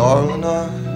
enorme